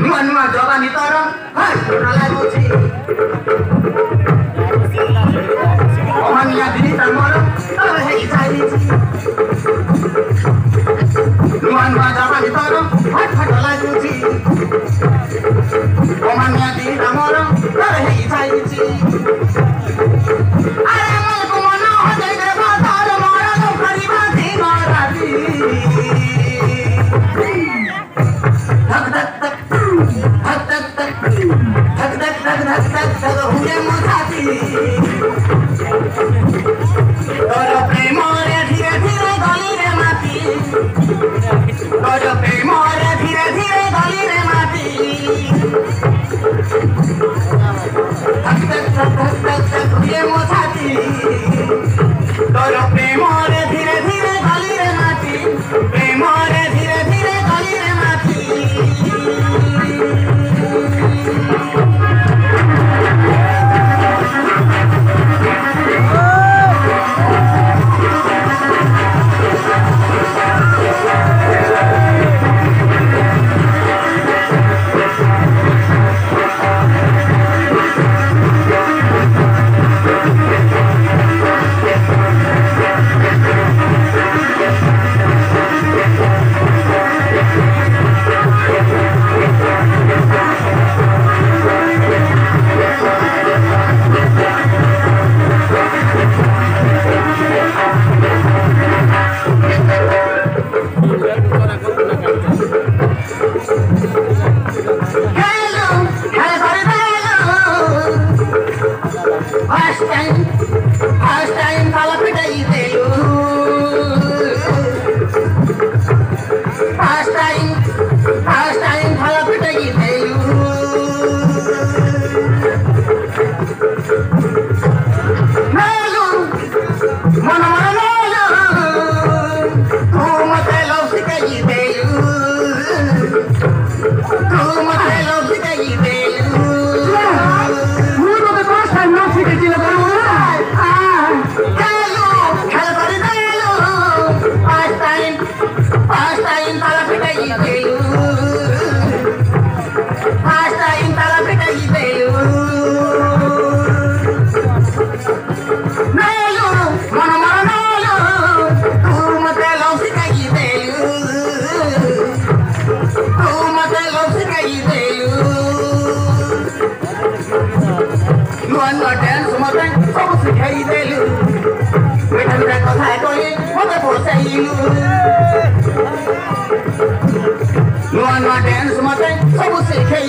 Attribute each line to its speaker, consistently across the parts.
Speaker 1: Nua nua jawaban orang, Hai, nua lagi sih. তোর প্রেমরে ধীরে ধীরে গলি রে মাটি প্রেমরে 为他们搞太多，我们不在意。乱乱点什么灯，都不是可以。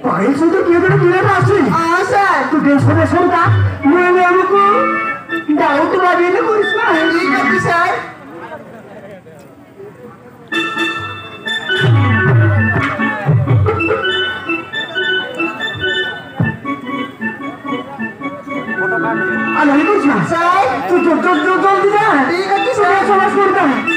Speaker 2: भाई से तो किया मेरे पास हाँ सर तू टेंशन टेंशन का मैंने हमको डाउट वाली ने कोई इसमें सर अरे कुछ सर तू तो तो तो जल्दी जा ठीक है सर समझ करता है